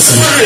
Listen.